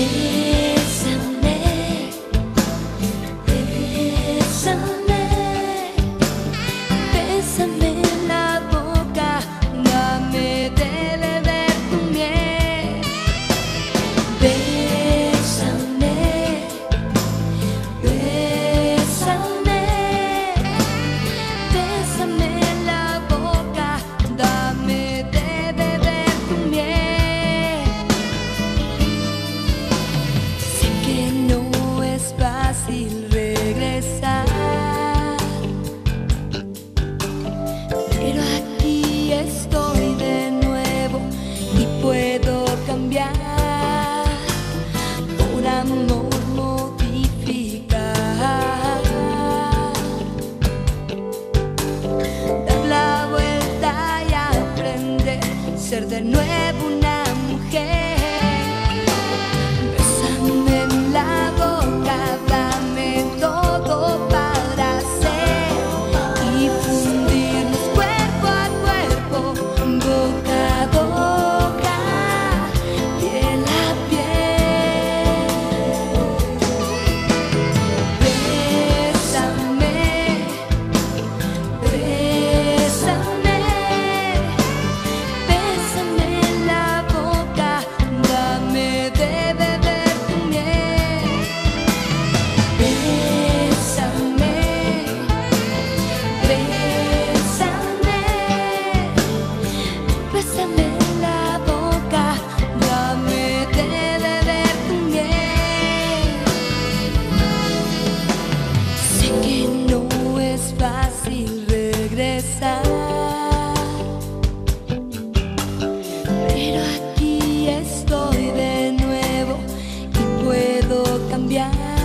Yeah. biar